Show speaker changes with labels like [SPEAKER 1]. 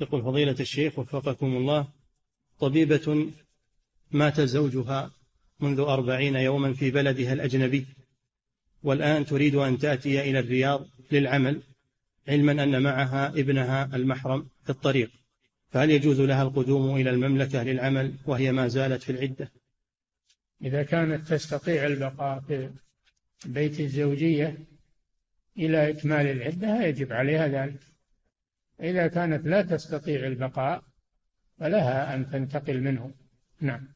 [SPEAKER 1] يقول فضيلة الشيخ وفقكم الله طبيبة مات زوجها منذ أربعين يوما في بلدها الأجنبي والآن تريد أن تأتي إلى الرياض للعمل علما أن معها ابنها المحرم في الطريق. فهل يجوز لها القدوم إلى المملكة للعمل وهي ما زالت في العدة؟
[SPEAKER 2] إذا كانت تستطيع البقاء في بيت الزوجية إلى إكمال العدة يجب عليها ذلك. إذا كانت لا تستطيع البقاء فلها أن تنتقل منه. نعم.